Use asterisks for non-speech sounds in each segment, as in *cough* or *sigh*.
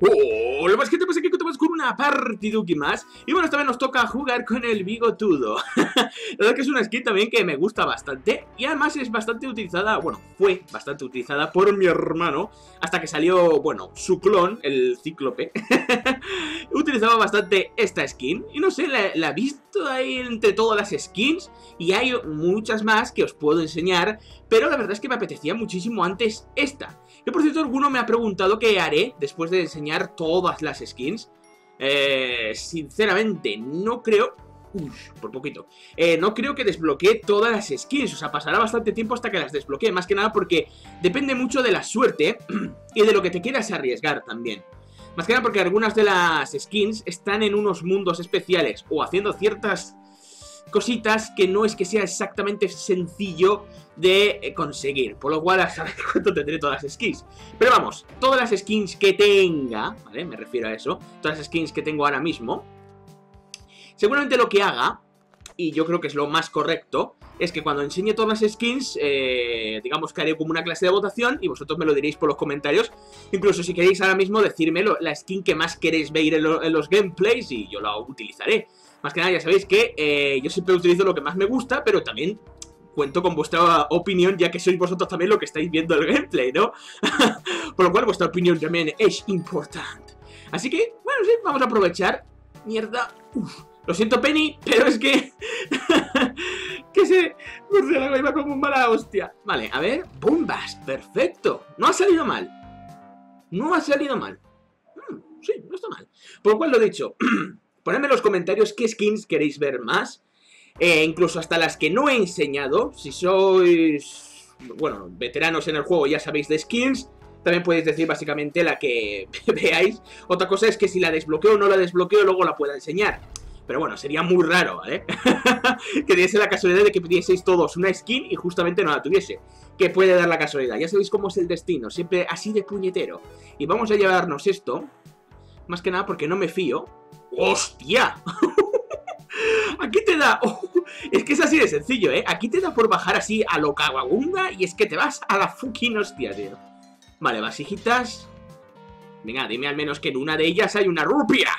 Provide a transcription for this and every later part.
Hola, más que te pasa que estamos con una partiduki más. Y bueno, esta vez nos toca jugar con el bigotudo *laughs* La verdad que es una skin también que me gusta bastante. Y además es bastante utilizada, bueno, fue bastante utilizada por mi hermano Hasta que salió, bueno, su clon, el cíclope. *laughs* Utilizaba bastante esta skin. Y no sé, la, he visto ahí entre todas las skins Y hay muchas más que os puedo enseñar Pero la verdad es que me apetecía muchísimo antes esta Que por cierto, alguno me ha preguntado qué haré después de enseñar todas las skins. Eh, sinceramente, no creo... Uf, por poquito. Eh, no creo que desbloquee todas las skins. O sea, pasará bastante tiempo hasta que las desbloquee. Más que nada porque depende mucho de la suerte *clears throat* y de lo que te quieras arriesgar también. Más que nada porque algunas de las skins están en unos mundos especiales o haciendo ciertas cositas que no es que sea exactamente sencillo de eh, conseguir. Por lo cual, a saber *laughs* cuánto tendré todas las skins. Pero vamos, todas las skins que tenga, ¿vale? Me refiero a eso. Todas las skins que tengo ahora mismo. Seguramente lo que haga, y yo creo que es lo más correcto, es que cuando enseñe todas las skins, eh, digamos que haré como una clase de votación y vosotros me lo diréis por los comentarios. Incluso si queréis ahora mismo decirme la skin que más queréis ver en los gameplays y yo la utilizaré. Más que nada, ya sabéis que eh, yo siempre utilizo lo que más me gusta, pero también cuento con vuestra opinión, ya que sois vosotros también lo que estáis viendo el gameplay, ¿no? *laughs* Por lo cual vuestra opinión también es importante. Así que, bueno, sí, vamos a aprovechar. Mierda. Uf. Lo siento, Penny, pero es que... *laughs* que se... Murciélago iba como un mala hostia. Vale, a ver. Bombas. Perfecto. No ha salido mal. No ha salido mal. Mm, sí, no está mal. Por lo cual lo dicho. *clears throat* Ponedme en los comentarios qué skins queréis ver más. Eh, incluso hasta las que no he enseñado. Si sois, bueno, veteranos en el juego ya sabéis de skins. También podéis decir básicamente la que *laughs* veáis. Otra cosa es que si la desbloqueo o no la desbloqueo, luego la pueda enseñar. Pero bueno, sería muy raro, ¿vale? *laughs* que diese la casualidad de que pidieseis todos una skin y justamente no la tuviese. Que puede dar la casualidad. Ya sabéis cómo es el destino, siempre así de puñetero. Y vamos a llevarnos esto. Más que nada porque no me fío. ¡Hostia! *laughs* Aquí te da... *laughs* es que es así de sencillo, ¿eh? Aquí te da por bajar así a lo caguabunga y es que te vas a la fucking hostia, tío. Vale, vasijitas. Venga, dime al menos que en una de ellas hay una rupia.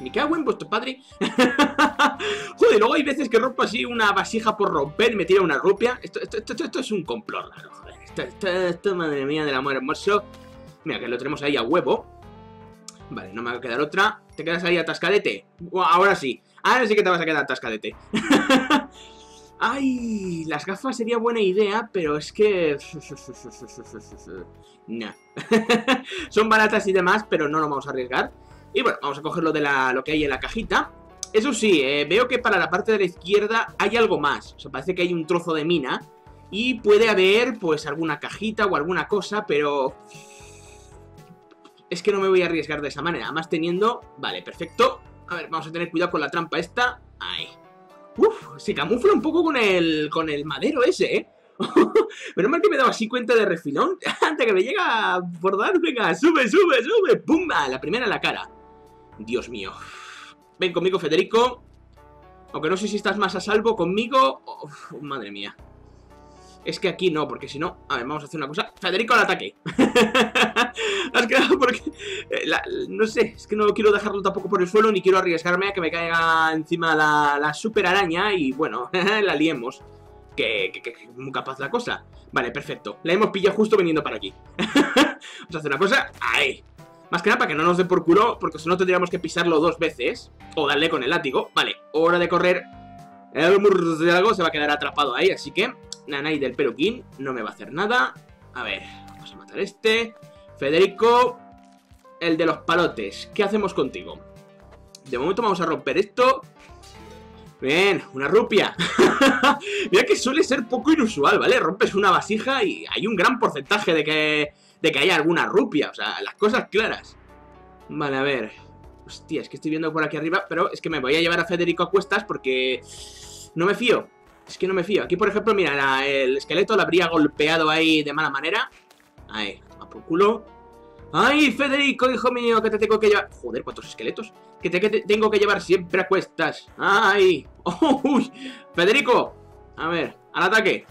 Me cago en vuestro padre. *laughs* joder, luego hay veces que rompo así una vasija por romper y me tira una rupia. Esto, esto, es un complot raro, joder. Esto, esto, madre mía del amor hermoso. Mira, que lo tenemos ahí a huevo. Vale, no me va a quedar otra. ¿Te quedas ahí atascadete? Ahora sí. Ahora sí que te vas a quedar atascadete. *laughs* Ay, las gafas sería buena idea, pero es que... *laughs* No. *laughs* Son baratas y demás, pero no nos vamos a arriesgar. Y bueno, vamos a coger lo, de la, lo que hay en la cajita. Eso sí, eh, veo que para la parte de la izquierda hay algo más. O sea, parece que hay un trozo de mina. Y puede haber, pues, alguna cajita o alguna cosa, pero es que no me voy a arriesgar de esa manera. Además teniendo... Vale, perfecto. A ver, vamos a tener cuidado con la trampa esta. Ahí. Uf, se camufla un poco con el, con el madero ese, ¿eh? *laughs* Menos mal que me he dado así cuenta de refilón. *laughs* Antes que me llega por dar, venga, sube, sube, sube. ¡Pumba! La primera en la cara. Dios mío. Ven conmigo, Federico. Aunque no sé si estás más a salvo conmigo. madre mía. Es que aquí no, porque si no... A ver, vamos a hacer una cosa. Federico al ataque. *laughs* Has quedado porque... Eh, no sé, es que no quiero dejarlo tampoco por el suelo, ni quiero arriesgarme a que me caiga encima la, super araña y, bueno, *laughs* la liemos. Que, que, que, muy capaz la cosa. Vale, perfecto. La hemos pillado justo viniendo para aquí. *laughs* Vamos a hacer una cosa. Ahí. Más que nada para que no nos dé por culo, porque si no tendríamos que pisarlo dos veces. O darle con el látigo. Vale, hora de correr. El murciélago se va a quedar atrapado ahí, así que Nanay del peluquín no me va a hacer nada. A ver, vamos a matar este. Federico, el de los palotes. ¿Qué hacemos contigo? De momento vamos a romper esto. Bien, una rupia. *laughs* Mira que suele ser poco inusual, ¿vale? Rompes una vasija y hay un gran porcentaje de que, de que haya alguna rupia. O sea, las cosas claras. Vale, a ver. Hostia, es que estoy viendo por aquí arriba, pero es que me voy a llevar a Federico a cuestas porque no me fío. Es que no me fío. Aquí, por ejemplo, mira, el esqueleto lo habría golpeado ahí de mala manera. Ahí, a por culo. ¡Ay, Federico, hijo mío, que te tengo que llevar! Joder, ¿cuántos esqueletos? Que te, tengo que llevar siempre a cuestas. ¡Ay! *laughs* ¡Uy! ¡Federico! A ver, al ataque.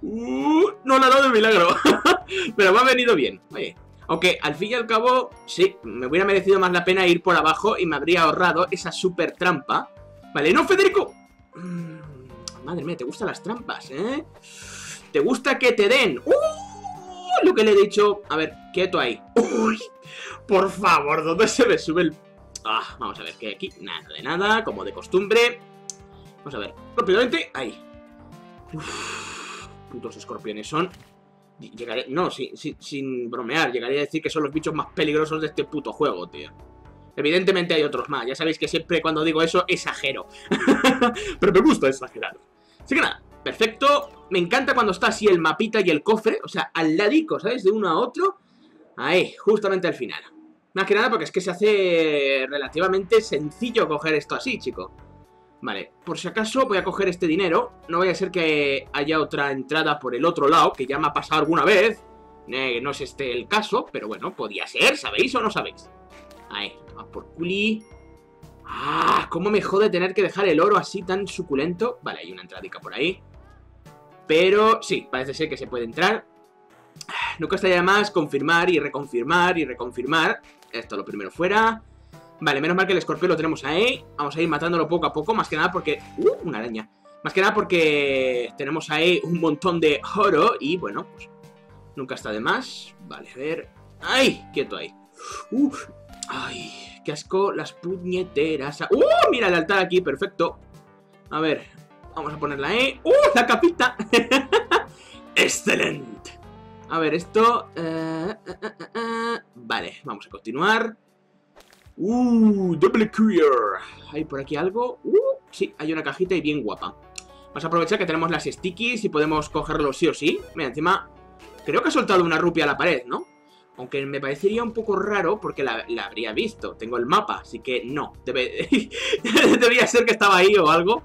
Uh, no le ha dado milagro. *laughs* Pero me ha venido bien. Oye, Aunque al fin y al cabo, sí, me hubiera merecido más la pena ir por abajo y me habría ahorrado esa super trampa. Vale, no, Federico. Mm, madre mía, te gustan las trampas, ¿eh? ¿Te gusta que te den? ¡Uh! Lo que le he dicho. A ver, quieto ahí. ¡Uy! Por favor, ¿dónde se me sube el...? Ah, vamos a ver, que aquí nada de nada, como de costumbre. Vamos a ver, rápidamente, ahí. Uf, putos escorpiones son Llegaré, no, sin, sin, bromear, llegaría a decir que son los bichos más peligrosos de este puto juego, tío. Evidentemente hay otros más, ya sabéis que siempre cuando digo eso exagero. *laughs* Pero me gusta exagerar. Así que nada, perfecto. Me encanta cuando está así el mapita y el cofre, o sea, al ladico, ¿sabes? De uno a otro. Ahí, justamente al final. Más que nada porque es que se hace relativamente sencillo coger esto así, chico. Vale, por si acaso voy a coger este dinero. No vaya a ser que haya otra entrada por el otro lado, que ya me ha pasado alguna vez. Eh, no es este el caso, pero bueno, podía ser, ¿sabéis o no sabéis? Ahí, va por culi. ¡Ah! ¿Cómo me jode tener que dejar el oro así tan suculento? Vale, hay una entradica por ahí. Pero sí, parece ser que se puede entrar. Nunca estaría más confirmar y reconfirmar y reconfirmar. Esto lo primero fuera. Vale, menos mal que el escorpión lo tenemos ahí. Vamos a ir matándolo poco a poco, más que nada porque... ¡Uh! Una araña. Más que nada porque tenemos ahí un montón de oro y, bueno, pues nunca está de más. Vale, a ver... ¡Ay! Quieto ahí. ¡Uf! ¡Ay! ¡Qué asco las puñeteras! ¡Uh! Mira el altar aquí, perfecto. A ver, vamos a ponerla ahí. ¡Uh! ¡La capita! *laughs* ¡Excelente! A ver, esto... Eh, eh, eh, vale, vamos a continuar. ¡Uh! ¡Double queer! ¿Hay por aquí algo? ¡Uh! Sí, hay una cajita y bien guapa. Vamos a aprovechar que tenemos las stickies y podemos cogerlo sí o sí. Mira, encima... Creo que ha soltado una rupia a la pared, ¿no? Aunque me parecería un poco raro porque la, habría visto. Tengo el mapa, así que no. Debe, *laughs* Debería ser que estaba ahí o algo.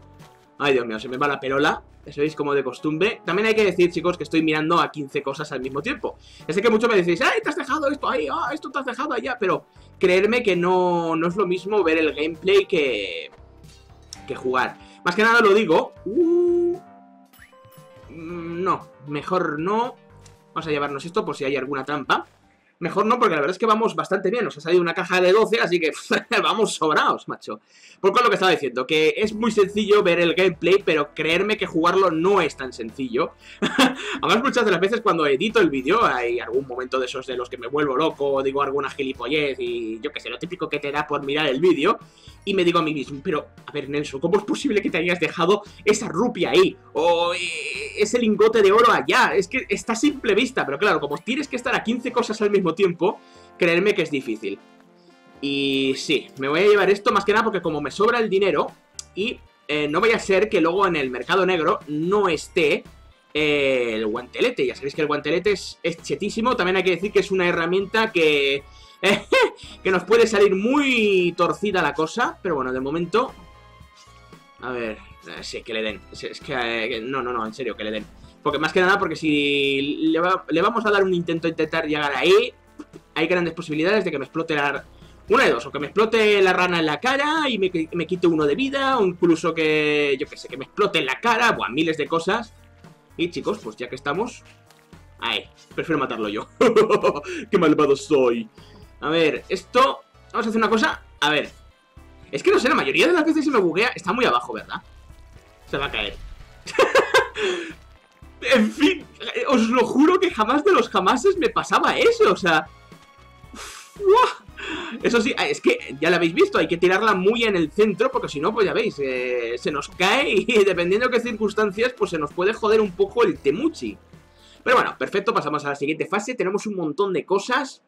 Ay, Dios mío, se me va la perola. Eso es como de costumbre. También hay que decir, chicos, que estoy mirando a 15 cosas al mismo tiempo. Ya sé que muchos me decís, ¡ay, te has dejado esto ahí! ¡Ah, esto te has dejado allá! Pero creerme que no, no es lo mismo ver el gameplay que, que jugar. Más que nada lo digo. Uh, mm, no, mejor no. Vamos a llevarnos esto por si hay alguna trampa. Mejor no, porque la verdad es que vamos bastante bien. Nos ha salido una caja de 12, así que *laughs* vamos sobrados, macho. Por lo que estaba diciendo, que es muy sencillo ver el gameplay, pero creerme que jugarlo no es tan sencillo. *laughs* Además, muchas de las veces cuando edito el vídeo, hay algún momento de esos de los que me vuelvo loco, digo alguna gilipollez y yo qué sé, lo típico que te da por mirar el vídeo. Y me digo a mí mismo, pero, a ver, Nelson, ¿cómo es posible que te hayas dejado esa rupia ahí? O eh, ese lingote de oro allá. Es que está simple vista, pero claro, como tienes que estar a 15 cosas al mismo tiempo, creerme que es difícil. Y sí, me voy a llevar esto más que nada porque como me sobra el dinero y eh, no vaya a ser que luego en el mercado negro no esté eh, el guantelete. Ya sabéis que el guantelete es, chetísimo. También hay que decir que es una herramienta que, *laughs* que nos puede salir muy torcida la cosa. Pero bueno, de momento... A ver, eh, sí, que le den. Es, que... no, no, no, en serio, que le den. Porque más que nada, porque si le, le, vamos a dar un intento a intentar llegar ahí, hay grandes posibilidades de que me explote la... Una de dos, o que me explote la rana en la cara y me, me quite uno de vida, o incluso que, yo que sé, que me explote en la cara, buah, miles de cosas. Y chicos, pues ya que estamos... Ahí, prefiero matarlo yo. *laughs* ¡Qué malvado soy! A ver, esto... Vamos a hacer una cosa... A ver. Es que no sé, la mayoría de las veces se me buguea... Está muy abajo, ¿verdad? Se va a caer. *laughs* En fin, os lo juro que jamás de los jamases me pasaba eso, o sea... Eso sí, es que ya la habéis visto, hay que tirarla muy en el centro porque si no, pues ya veis, eh, se nos cae *laughs* y dependiendo de qué circunstancias, pues se nos puede joder un poco el temuchi. Pero bueno, perfecto, pasamos a la siguiente fase, tenemos un montón de cosas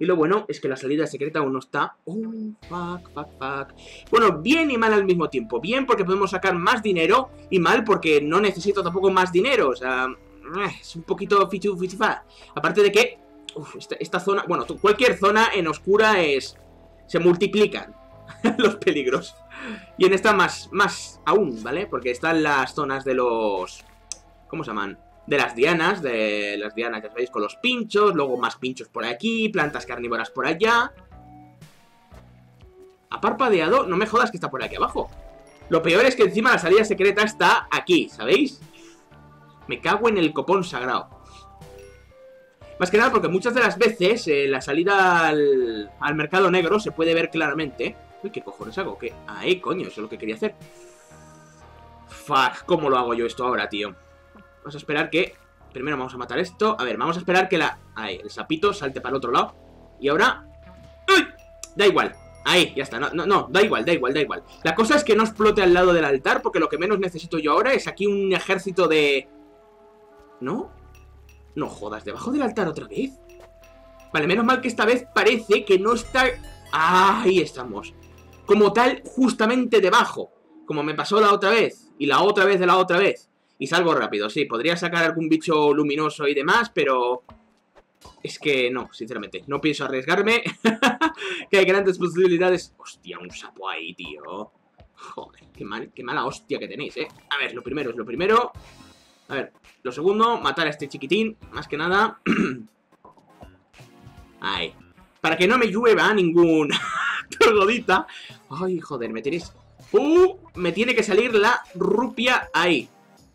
y lo bueno es que la salida secreta aún no está. Oh, fuck, fuck, fuck. Bueno, bien y mal al mismo tiempo. Bien porque podemos sacar más dinero y mal porque no necesito tampoco más dinero. O sea, eh, es un poquito fichu, fichifa. Aparte de que esta, zona, bueno, cualquier zona en oscura es... Se multiplican *laughs* los peligros. Y en esta más, más aún, ¿vale? Porque están las zonas de los... ¿Cómo se llaman? de las dianas, de las dianas, ya sabéis, con los pinchos, luego más pinchos por aquí, plantas carnívoras por allá. Ha parpadeado, no me jodas que está por aquí abajo. Lo peor es que encima la salida secreta está aquí, ¿sabéis? Me cago en el copón sagrado. Más que nada porque muchas de las veces eh, la salida al, al mercado negro se puede ver claramente. Uy, ¿qué cojones hago? ¿Qué? Ahí, coño, eso es lo que quería hacer. Fuck, ¿cómo lo hago yo esto ahora, tío? Vamos a esperar que... Primero vamos a matar esto. A ver, vamos a esperar que la... Ahí, el sapito salte para el otro lado. Y ahora... ¡Uy! Da igual. Ahí, ya está. No, no, no, da igual, da igual, da igual. La cosa es que no explote al lado del altar, porque lo que menos necesito yo ahora es aquí un ejército de... ¿No? No jodas, ¿debajo del altar otra vez? Vale, menos mal que esta vez parece que no está... ahí estamos. Como tal, justamente debajo. Como me pasó la otra vez. Y la otra vez de la otra vez. Y salgo rápido, sí. Podría sacar algún bicho luminoso y demás, pero... Es que no, sinceramente. No pienso arriesgarme. *laughs* que hay grandes posibilidades. Hostia, un sapo ahí, tío. Joder, qué, mal, qué mala hostia que tenéis, ¿eh? A ver, lo primero es lo primero. A ver, lo segundo, matar a este chiquitín, más que nada. *clears throat* Ahí. Para que no me llueva ningún *laughs* troglodita. Ay, joder, me tenéis... ¡Uh! Me tiene que salir la rupia ahí.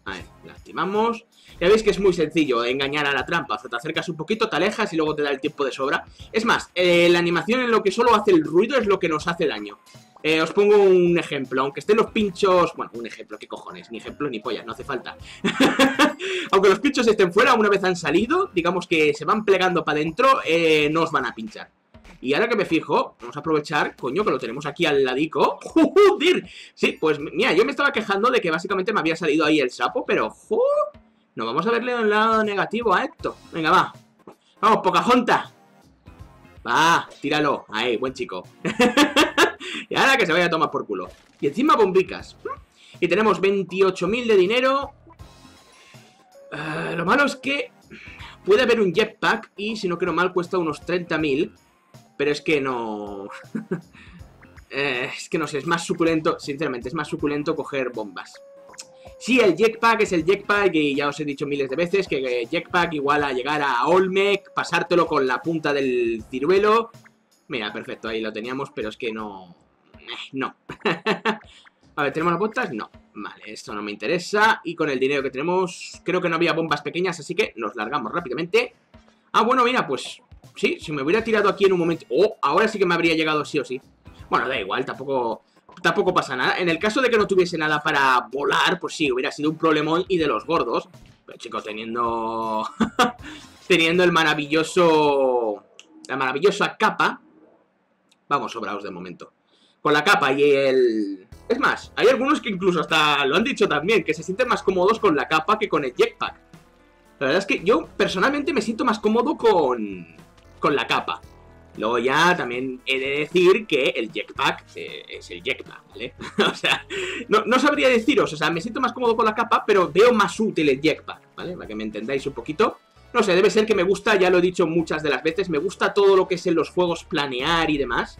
Ahí, la activamos. Ya veis que es muy sencillo engañar a la trampa. O sea, te acercas un poquito, te alejas y luego te da el tiempo de sobra. Es más, eh, la animación en lo que solo hace el ruido es lo que nos hace daño. Eh, os pongo un ejemplo, aunque estén los pinchos... Bueno, un ejemplo, ¿qué cojones? Ni ejemplo ni pollas, no hace falta. *laughs* aunque los pinchos estén fuera, una vez han salido, digamos que se van plegando para adentro, eh, no os van a pinchar. Y ahora que me fijo, vamos a aprovechar, coño, que lo tenemos aquí al ladico. ¡Joder! Sí, pues mira, yo me estaba quejando de que básicamente me había salido ahí el sapo, pero... No vamos a verle el lado negativo a esto. Venga, va. Vamos, Pocahontas. Va, tíralo. Ahí, buen chico. *laughs* y ahora que se vaya a tomar por culo. Y encima bombicas. Y tenemos 28.000 de dinero. Uh, lo malo es que puede haber un jetpack y, si no quiero mal, cuesta unos 30.000. Pero es que no... *laughs* eh, es que no sé, es más suculento, sinceramente, es más suculento coger bombas. Sí, el jetpack es el jetpack y ya os he dicho miles de veces que jetpack igual a llegar a Olmec, pasártelo con la punta del ciruelo. Mira, perfecto, ahí lo teníamos, pero es que no... No. *laughs* a ver, ¿tenemos las botas? No. Vale, esto no me interesa. Y con el dinero que tenemos, creo que no había bombas pequeñas, así que nos largamos rápidamente. Ah, bueno, mira, pues Sí, si me hubiera tirado aquí en un momento... Oh, ahora sí que me habría llegado sí o sí. Bueno, da igual, tampoco... Tampoco pasa nada. En el caso de que no tuviese nada para volar, pues sí, hubiera sido un problemón y de los gordos. Pero chicos, teniendo... *laughs* teniendo el maravilloso... La maravillosa capa. Vamos sobrados de momento. Con la capa y el... Es más, hay algunos que incluso hasta lo han dicho también, que se sienten más cómodos con la capa que con el jetpack. La verdad es que yo personalmente me siento más cómodo con con la capa. Luego ya también he de decir que el jetpack eh, es el jetpack, ¿vale? *laughs* o sea, no, sabría deciros, o sea, me siento más cómodo con la capa, pero veo más útil el jetpack, ¿vale? Para que me entendáis un poquito. No sé, debe ser que me gusta, ya lo he dicho muchas de las veces, me gusta todo lo que es en los juegos planear y demás.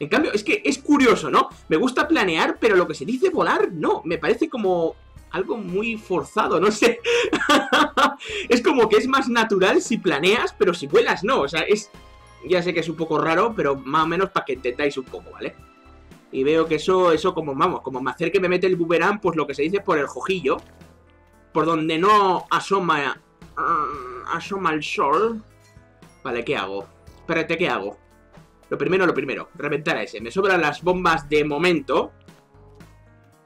En cambio, es que es curioso, ¿no? Me gusta planear, pero lo que se dice volar, no. Me parece como algo muy forzado, no sé. *laughs* es como que es más natural si planeas, pero si vuelas no. O sea, es... Ya sé que es un poco raro, pero más o menos para que entendáis un poco, ¿vale? Y veo que eso, eso como, vamos, como me acerque me mete el boomerang, pues lo que se dice por el jojillo. Por donde no asoma... Uh, asoma el sol. Vale, ¿qué hago? Espérate, ¿qué hago? Lo primero, lo primero. Reventar a ese. Me sobran las bombas de momento.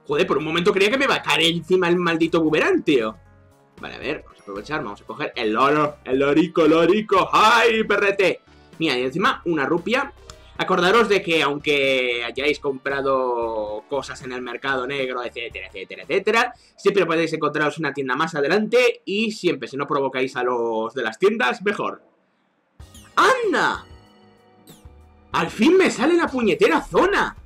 Joder, por un momento creía que me iba a caer encima el maldito boomerang, tío. Vale, a ver, vamos a aprovechar, vamos a coger el loro, el lorico, lorico, ¡ay, perrete! Mira, y encima una rupia. Acordaros de que aunque hayáis comprado cosas en el mercado negro, etcétera, etcétera, etcétera, siempre podéis encontraros una tienda más adelante y siempre, si no provocáis a los de las tiendas, mejor. ¡Anda! ¡Al fin me sale la puñetera zona!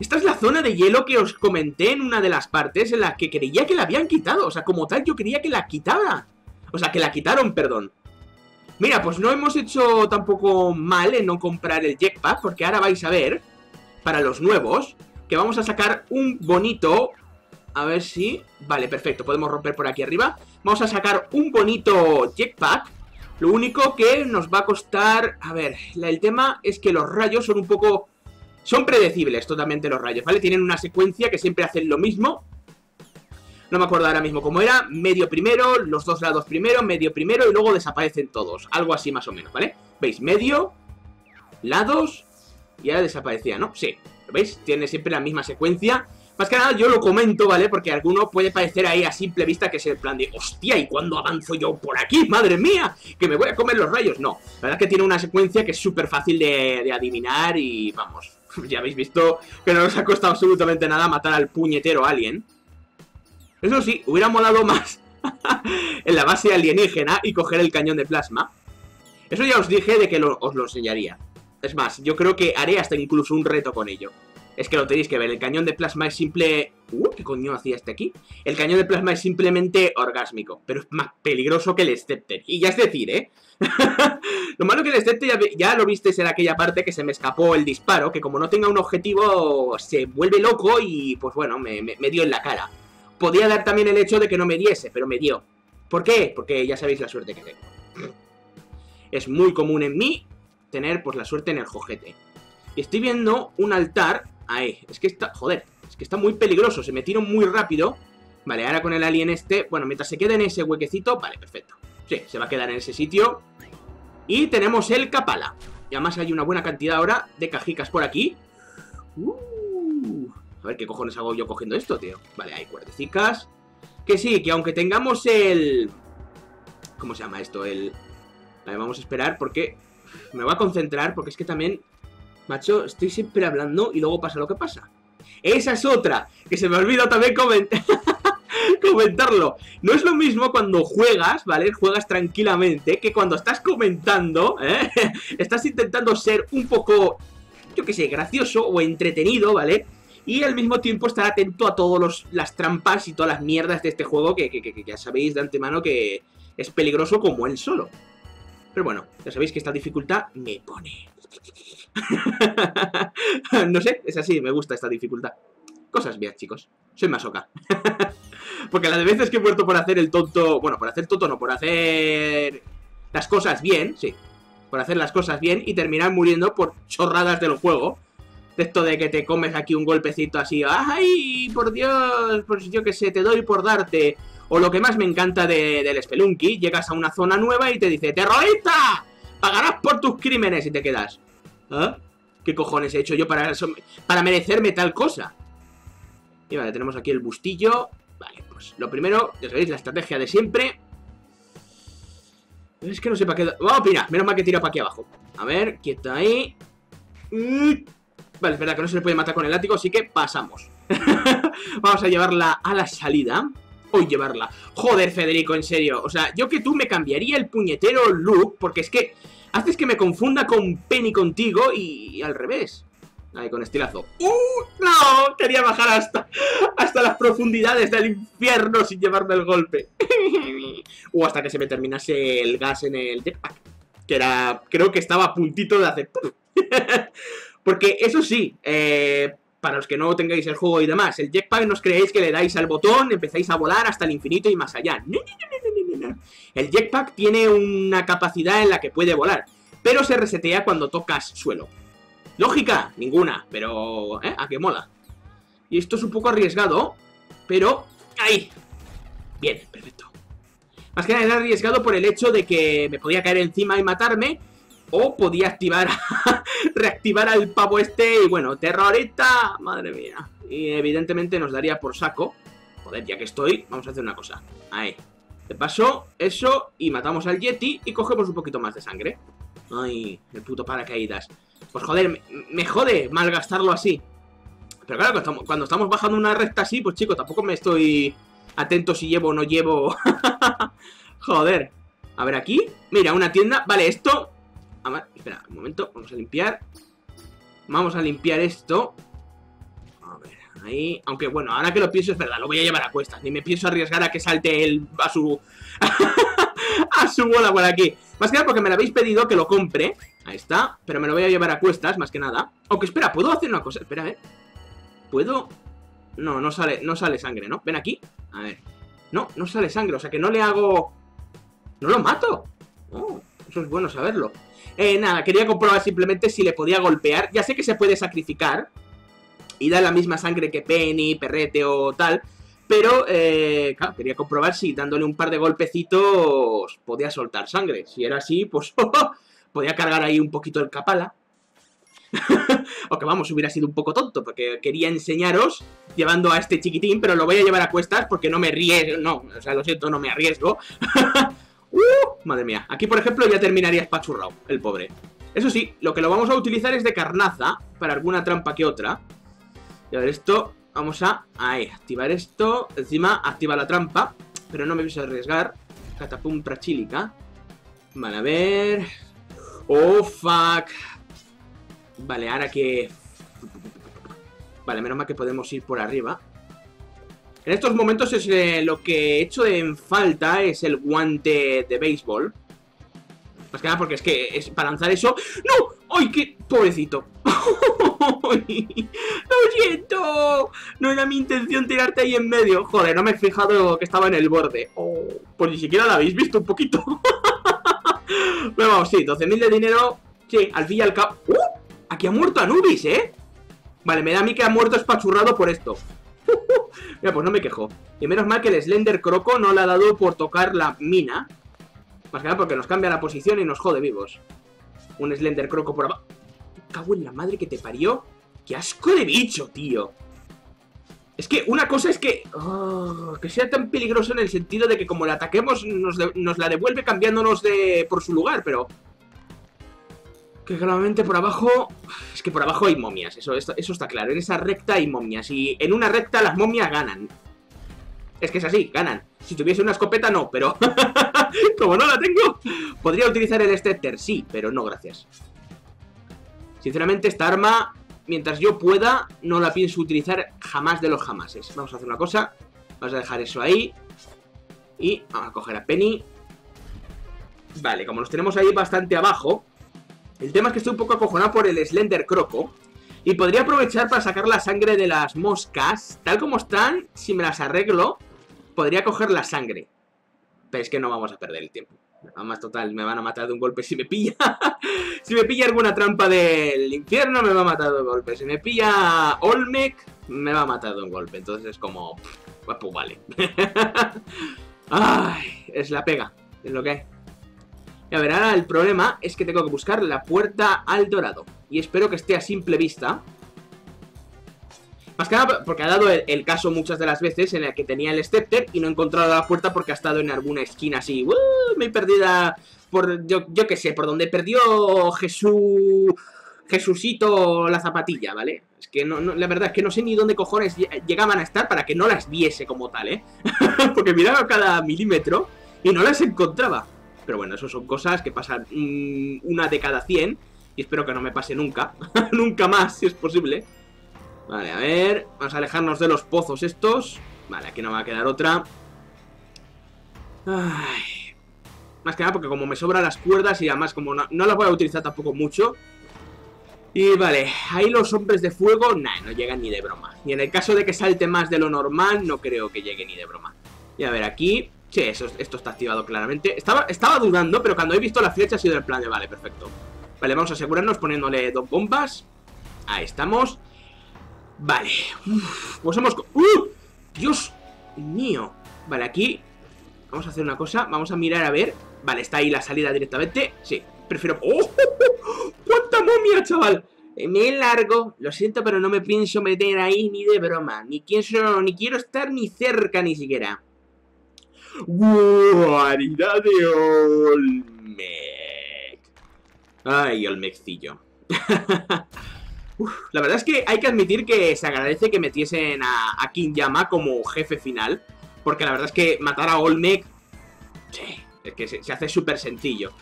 Esta es la zona de hielo que os comenté en una de las partes en la que creía que la habían quitado. O sea, como tal, yo creía que la quitaba. O sea, que la quitaron, perdón. Mira, pues no hemos hecho tampoco mal en no comprar el jetpack, porque ahora vais a ver, para los nuevos, que vamos a sacar un bonito... A ver si... Vale, perfecto, podemos romper por aquí arriba. Vamos a sacar un bonito jetpack. Lo único que nos va a costar... A ver, el tema es que los rayos son un poco son predecibles totalmente los rayos, ¿vale? Tienen una secuencia que siempre hacen lo mismo. No me acuerdo ahora mismo cómo era. Medio primero, los dos lados primero, medio primero y luego desaparecen todos. Algo así más o menos, ¿vale? ¿Veis? Medio, lados y ahora desaparecía, ¿no? Sí. ¿Veis? Tiene siempre la misma secuencia. Más que nada yo lo comento, ¿vale? Porque alguno puede parecer ahí a simple vista que es el plan de ¡Hostia! ¿Y cuándo avanzo yo por aquí? ¡Madre mía! ¡Que me voy a comer los rayos! No, la verdad es que tiene una secuencia que es súper fácil de, de adivinar y vamos, *laughs* ya habéis visto que no nos ha costado absolutamente nada matar al puñetero alien. Eso sí, hubiera molado más *laughs* en la base alienígena y coger el cañón de plasma. Eso ya os dije de que os lo enseñaría. Es más, yo creo que haré hasta incluso un reto con ello. Es que lo tenéis que ver, el cañón de plasma es simple... Uh, ¿qué coño hacía este aquí? El cañón de plasma es simplemente orgásmico, pero es más peligroso que el Scepter. Y ya es decir, ¿eh? *laughs* lo malo que el Scepter ya, lo visteis en aquella parte que se me escapó el disparo, que como no tenga un objetivo se vuelve loco y pues bueno, me, me dio en la cara. Podía dar también el hecho de que no me diese, pero me dio. ¿Por qué? Porque ya sabéis la suerte que tengo. Es muy común en mí tener pues la suerte en el jojete. Y estoy viendo un altar Ahí, es que está, joder, es que está muy peligroso, se metieron muy rápido. Vale, ahora con el alien este, bueno, mientras se quede en ese huequecito, vale, perfecto. Sí, se va a quedar en ese sitio. Y tenemos el Capala. Y además hay una buena cantidad ahora de cajicas por aquí. Uh, a ver qué cojones hago yo cogiendo esto, tío. Vale, hay cuerdecicas. Que sí, que aunque tengamos el... ¿Cómo se llama esto? El... Vale, vamos a esperar porque... Me voy a concentrar porque es que también Macho, estoy siempre hablando y luego pasa lo que pasa. Esa es otra, que se me ha olvidado también *laughs* comentarlo. No es lo mismo cuando juegas, ¿vale? Juegas tranquilamente, que cuando estás comentando, ¿eh? *laughs* Estás intentando ser un poco, yo qué sé, gracioso o entretenido, ¿vale? Y al mismo tiempo estar atento a todas las trampas y todas las mierdas de este juego que, que ya sabéis de antemano que es peligroso como él solo. Pero bueno, ya sabéis que esta dificultad me pone *laughs* no sé, es así, me gusta esta dificultad. Cosas bien, chicos. Soy masoca. *laughs* Porque la de veces que he muerto por hacer el tonto... Bueno, por hacer tonto no, por hacer las cosas bien, sí. Por hacer las cosas bien y terminar muriendo por chorradas del juego. De esto de que te comes aquí un golpecito así. ¡Ay, por Dios! Pues yo que sé, te doy por darte. O lo que más me encanta del Spelunky, llegas a una zona nueva y te dice ¡Terrorista! Pagarás por tus crímenes y te quedas. ¿Ah? ¿Qué cojones he hecho yo para, para merecerme tal cosa? Y vale, tenemos aquí el bustillo. Vale, pues lo primero, ya sabéis, la estrategia de siempre. Es que no sé para qué... ¡Oh, mira! Menos mal que tira para aquí abajo. A ver, quieto ahí. Mm. Vale, es verdad que no se le puede matar con el látigo, así que pasamos. *laughs* Vamos a llevarla a la salida. Hoy llevarla. Joder, Federico, en serio. O sea, yo que tú me cambiaría el puñetero look, porque es que haces que me confunda con Penny contigo y, al revés. Ahí, con estilazo. ¡Uh! ¡No! Quería bajar hasta, hasta las profundidades del infierno sin llevarme el golpe. *laughs* o hasta que se me terminase el gas en el jetpack. Que era... Creo que estaba a puntito de hacer... *laughs* Porque eso sí, eh, para los que no tengáis el juego y demás, el jetpack no os creéis que le dais al botón, empezáis a volar hasta el infinito y más allá. El jetpack tiene una capacidad en la que puede volar, pero se resetea cuando tocas suelo. Lógica, ninguna, pero... ¿eh? ¿A qué mola? Y esto es un poco arriesgado, pero... ¡Ahí! Bien, perfecto. Más que nada era arriesgado por el hecho de que me podía caer encima y matarme, o podía activar, *laughs* reactivar al pavo este y bueno, terrorista, madre mía. Y evidentemente nos daría por saco. Joder, ya que estoy, vamos a hacer una cosa. Ahí, de paso, eso, y matamos al Yeti y cogemos un poquito más de sangre. Ay, el puto paracaídas. Pues joder, me, jode malgastarlo así. Pero claro, cuando estamos, bajando una recta así, pues chico, tampoco me estoy atento si llevo o no llevo. *laughs* joder. A ver, aquí. Mira, una tienda. Vale, esto... A ver, espera, un momento. Vamos a limpiar. Vamos a limpiar esto. Ahí, aunque bueno, ahora que lo pienso es verdad, lo voy a llevar a cuestas. Ni me pienso arriesgar a que salte él a su... *laughs* a su bola por aquí. Más que nada porque me lo habéis pedido que lo compre. Ahí está. Pero me lo voy a llevar a cuestas, más que nada. Aunque espera, ¿puedo hacer una cosa? Espera, ¿eh? ¿Puedo...? No, no sale, no sale sangre, ¿no? Ven aquí. A ver. No, no sale sangre. O sea que no le hago... ¡No lo mato! Es bueno saberlo. Eh, nada, quería comprobar simplemente si le podía golpear. Ya sé que se puede sacrificar y da la misma sangre que Penny, Perrete o tal, Pero, eh, claro, quería comprobar si dándole un par de golpecitos podía soltar sangre. Si era así, pues *laughs* podía cargar ahí un poquito el capala. *laughs* o que vamos, hubiera sido un poco tonto, porque quería enseñaros llevando a este chiquitín, pero lo voy a llevar a cuestas porque no me arriesgo. No, o sea, lo siento, no me arriesgo. *laughs* uh, madre mía. Aquí, por ejemplo, ya terminaría espachurrado, el pobre. Eso sí, lo que lo vamos a utilizar es de carnaza, para alguna trampa que otra. Y a ver, esto, vamos a... Activar esto. Encima, activa la trampa, pero no me a arriesgar. Catapum prachílica. Vale, a ver... Oh, fuck. Vale, ahora que... Vale, menos mal que podemos ir por arriba. En estos momentos es eh, lo que he hecho en falta es el guante de béisbol. Más que nada porque es que es para lanzar eso... ¡No! ¡Ay, qué pobrecito! *laughs* ¡Lo siento! No era mi intención tirarte ahí en medio. Joder, no me he fijado que estaba en el borde. Oh, pues ni siquiera la habéis visto un poquito. *laughs* Pero vamos, sí, 12.000 de dinero. Sí, al fin y al cabo... ¡Uh! Aquí ha muerto Anubis, ¿eh? Vale, me da a mí que ha muerto espachurrado por esto. *laughs* Mira, pues no me quejo. Y menos mal que el Slender Croco no le ha dado por tocar la mina. Más que nada porque nos cambia la posición y nos jode vivos. Un Slender Croco por abajo. Cago en la madre que te parió. ¡Qué asco de bicho, tío! Es que una cosa es que... Oh, que sea tan peligroso en el sentido de que como le ataquemos nos, nos la devuelve cambiándonos de por su lugar, pero... Que claramente por abajo... Es que por abajo hay momias, eso, eso, está claro. En esa recta hay momias. Y en una recta las momias ganan. Es que es así, ganan. Si tuviese una escopeta, no, pero... *laughs* como no la tengo, podría utilizar el Scepter, sí, pero no, gracias. Sinceramente, esta arma, mientras yo pueda, no la pienso utilizar jamás de los jamases. Vamos a hacer una cosa. Vamos a dejar eso ahí. Y vamos a coger a Penny. Vale, como los tenemos ahí bastante abajo, el tema es que estoy un poco acojonado por el Slender Croco. Y podría aprovechar para sacar la sangre de las moscas. Tal como están, si me las arreglo, podría coger la sangre. Pero es que no vamos a perder el tiempo. Además, total, me van a matar de un golpe si me pilla. *laughs* si me pilla alguna trampa del infierno, me va a matar de un golpe. Si me pilla Olmec, me va a matar de un golpe. Entonces es como... Pues, pues vale. *laughs* Ay, es la pega. Es lo que hay. Y a ver, ahora el problema es que tengo que buscar la puerta al dorado. Y espero que esté a simple vista. Más que nada porque ha dado el, caso muchas de las veces en el que tenía el Scepter y no he encontrado la puerta porque ha estado en alguna esquina así. Me he perdida por, yo, yo qué sé, por donde perdió Jesús... Jesucito la zapatilla, ¿vale? Es que no, la verdad es que no sé ni dónde cojones llegaban a estar para que no las viese como tal, ¿eh? *laughs* porque miraba cada milímetro y no las encontraba. Pero bueno, eso son cosas que pasan mm, una de cada 100. Y espero que no me pase nunca. *laughs* nunca más, si es posible. Vale, a ver. Vamos a alejarnos de los pozos estos. Vale, aquí no va a quedar otra. Ay. Más que nada porque como me sobran las cuerdas y además como no, las voy a utilizar tampoco mucho. Y vale, ahí los hombres de fuego, nah, no llegan ni de broma. Y en el caso de que salte más de lo normal, no creo que llegue ni de broma. Y a ver, aquí Sí, eso, esto está activado claramente. Estaba, estaba dudando, pero cuando he visto la flecha ha sido el plan de, vale, perfecto. Vale, vamos a asegurarnos poniéndole dos bombas. Ahí estamos. Vale. pues hemos... ¡Uh! ¡Dios mío! Vale, aquí vamos a hacer una cosa. Vamos a mirar a ver. Vale, está ahí la salida directamente. Sí, prefiero... ¡Oh! ¡Cuánta momia, chaval! Me largo. Lo siento, pero no me pienso meter ahí ni de broma. Ni, quiero, ni quiero estar ni cerca ni siquiera. Guarida de Olmec. Ay, Olmecillo. *laughs* la verdad es que hay que admitir que se agradece que metiesen a, a King Yama como jefe final. Porque la verdad es que matar a Olmec... Sí, es que se, se hace súper sencillo.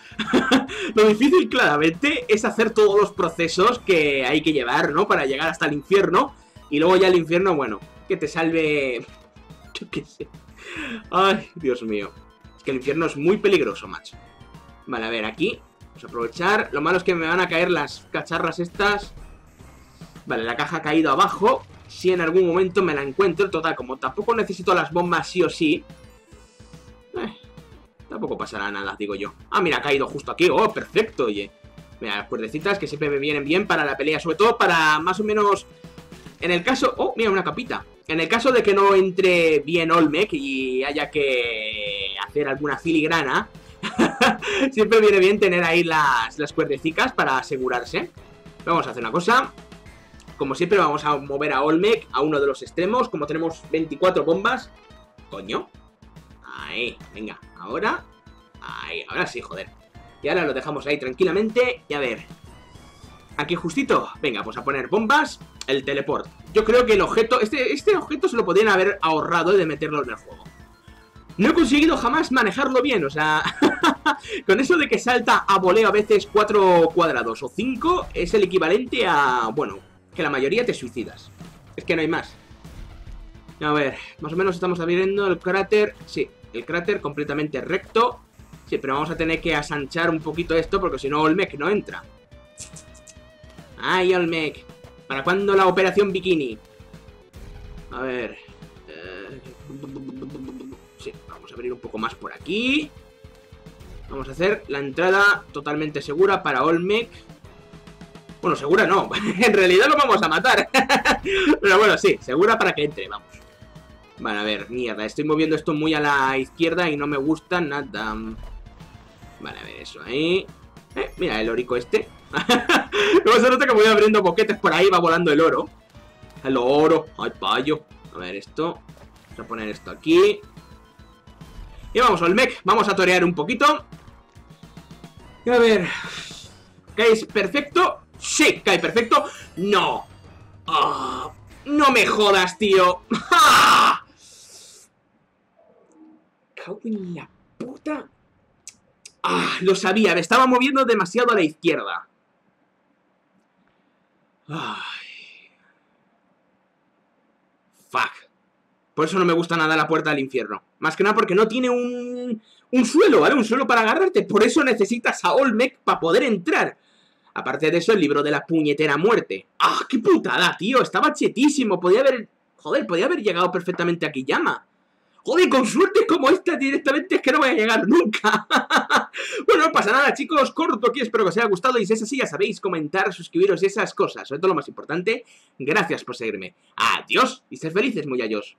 *laughs* Lo difícil, claramente, es hacer todos los procesos que hay que llevar, ¿no? Para llegar hasta el infierno. Y luego ya el infierno, bueno, que te salve... *laughs* Yo qué sé. Ay, Dios mío. Es que el infierno es muy peligroso, macho. Vale, a ver, aquí. Vamos a aprovechar. Lo malo es que me van a caer las cacharras estas. Vale, la caja ha caído abajo. Si en algún momento me la encuentro. Total, como tampoco necesito las bombas sí o sí. Eh, tampoco pasará nada, digo yo. Ah, mira, ha caído justo aquí. Oh, perfecto, oye. Mira, las cuerdecitas que siempre me vienen bien para la pelea. Sobre todo para más o menos... En el caso... Oh, mira, una capita. en el caso de que no entre bien Olmec y haya que hacer alguna filigrana, *laughs* siempre viene bien tener ahí las, las cuerdecicas para asegurarse. Vamos a hacer una cosa. Como siempre vamos a mover a Olmec a uno de los extremos. Como tenemos 24 bombas. Coño. Ahí, venga. Ahora. Ahí, ahora sí, joder. Y ahora lo dejamos ahí tranquilamente. Y a ver. Aquí justito. Venga, pues a poner bombas. El teleport. Yo creo que el objeto... Este, este objeto se lo podrían haber ahorrado de meterlo en el juego. No he conseguido jamás manejarlo bien, o sea... *laughs* con eso de que salta a voleo a veces cuatro cuadrados o cinco, es el equivalente a... Bueno, que la mayoría te suicidas. Es que no hay más. A ver, más o menos estamos abriendo el cráter. Sí, el cráter completamente recto. Sí, pero vamos a tener que asanchar un poquito esto porque si no Olmec no entra. ¡Ay, Olmec! ¿Para cuándo la operación bikini? A ver... Eh, sí, vamos a abrir un poco más por aquí. Vamos a hacer la entrada totalmente segura para Olmec. Bueno, segura no. *laughs* en realidad lo vamos a matar. *laughs* Pero bueno, sí, segura para que entre, vamos. Vale, a ver, mierda. Estoy moviendo esto muy a la izquierda y no me gusta nada. Vale, a ver, eso ahí. Eh, mira, el orico este. *laughs* Luego se nota que voy abriendo boquetes por ahí, va volando el oro. El oro. Ay, payo. A ver, esto. Vamos a poner esto aquí. Y vamos al mech. Vamos a torear un poquito. A ver. ¿Caes perfecto? Sí, cae perfecto. No. Ah, no me jodas, tío. *laughs* Cago en la puta. Ah, lo sabía, me estaba moviendo demasiado a la izquierda. Ay. Fuck. Por eso no me gusta nada la puerta del infierno. Más que nada porque no tiene un, un suelo, ¿vale? Un suelo para agarrarte. Por eso necesitas a Olmec para poder entrar. Aparte de eso, el libro de la puñetera muerte. ¡Ah, qué putada, tío! Estaba chetísimo. Podía haber... Joder, podía haber llegado perfectamente a Kiyama. Joder, con suerte como esta directamente es que no voy a llegar nunca. *laughs* bueno, no pasa nada, chicos. Corto aquí, espero que os haya gustado. Y si es así, ya sabéis, comentar, suscribiros y esas cosas. Sobre todo lo más importante, gracias por seguirme. Adiós y ser felices, muy adiós.